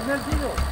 어, 옛날지 도. 아,